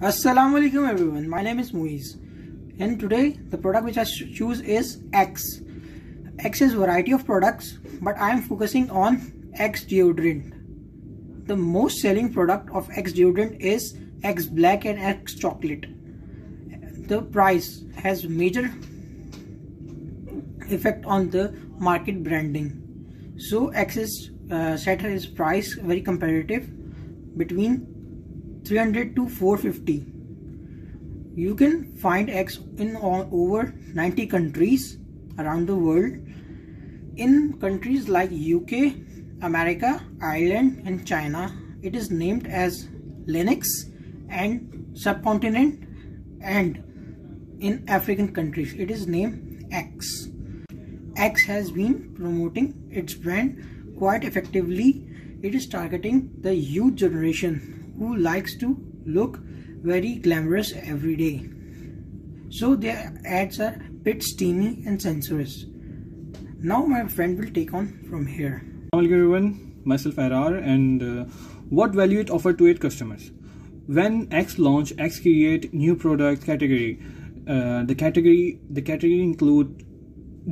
Assalamu alaikum everyone, my name is Muiz and today the product which I choose is Axe Axe is variety of products but I am focusing on Axe deodorant. The most selling product of Axe deodorant is Axe black and Axe chocolate. The price has major effect on the market branding. So Axe uh, set his price very competitive between 300 to 450 you can find Axe in over 90 countries around the world. In countries like UK America Ireland and China it is named as Lynx and subcontinent and in African countries it is named Axe. Axe has been promoting its brand quite effectively. It is targeting the youth generation who likes to look very glamorous every day. So their ads are bit steamy and sensuous. Now my friend will take on from here. Hello everyone, myself Ehrar and uh, what value it offer to its customers. When Axe launch, Axe create new product category. Uh, the category the category include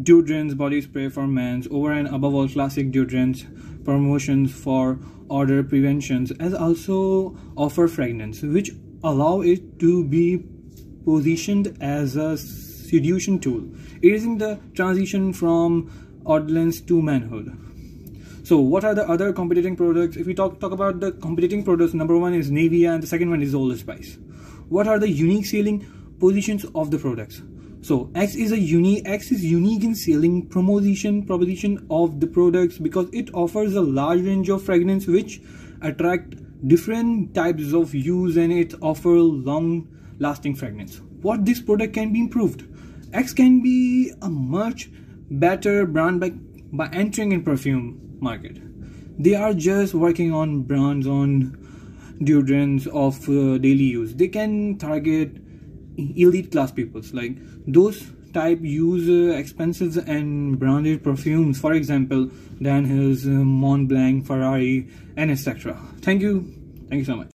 deodorants, body spray for men's, over and above all classic deodorants, promotions for odor preventions, as also offer fragrance, which allow it to be positioned as a seduction tool, easing the transition from odorless to manhood. So what are the other competing products? If we talk talk about the competing products, number one is Nivea and the second one is Old Spice. What are the unique selling positions of the products? So Axe is a unique Axe is unique in selling promotion proposition of the products because it offers a large range of fragrance which attract different types of use and it offer long lasting fragrance. What this product can be improved? Axe can be a much better brand by, by entering in perfume market. They are just working on brands on deodorants of uh, daily use. They can target elite class peoples like those type use uh, expensive and branded perfumes for example Dunhills, uh, Mont Blanc, Ferrari and etc. Thank you. Thank you so much.